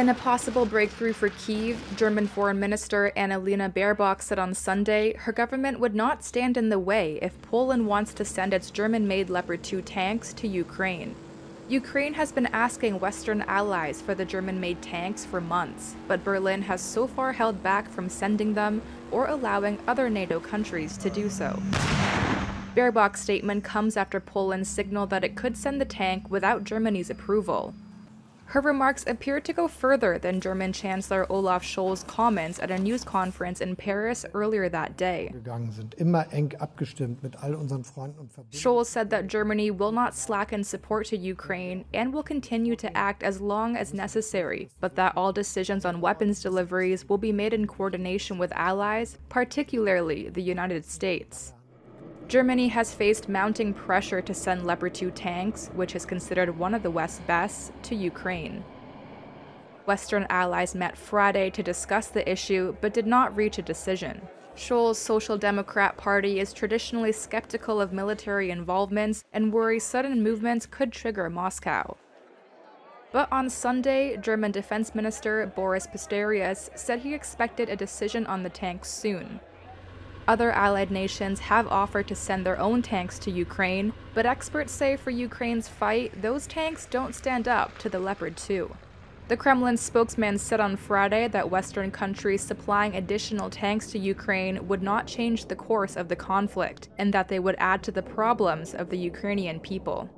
In a possible breakthrough for Kiev, German Foreign Minister Annalena Baerbock said on Sunday her government would not stand in the way if Poland wants to send its German made Leopard 2 tanks to Ukraine. Ukraine has been asking Western allies for the German made tanks for months, but Berlin has so far held back from sending them or allowing other NATO countries to do so. Baerbock's statement comes after Poland signaled that it could send the tank without Germany's approval. Her remarks appeared to go further than German Chancellor Olaf Scholz's comments at a news conference in Paris earlier that day. Scholz said that Germany will not slacken support to Ukraine and will continue to act as long as necessary, but that all decisions on weapons deliveries will be made in coordination with allies, particularly the United States. Germany has faced mounting pressure to send Leopard 2 tanks, which is considered one of the West's best, to Ukraine. Western allies met Friday to discuss the issue but did not reach a decision. Scholz's Social Democrat Party is traditionally skeptical of military involvements and worries sudden movements could trigger Moscow. But on Sunday, German Defense Minister Boris Pistorius said he expected a decision on the tanks soon. Other allied nations have offered to send their own tanks to Ukraine, but experts say for Ukraine's fight, those tanks don't stand up to the Leopard 2. The Kremlin spokesman said on Friday that Western countries supplying additional tanks to Ukraine would not change the course of the conflict, and that they would add to the problems of the Ukrainian people.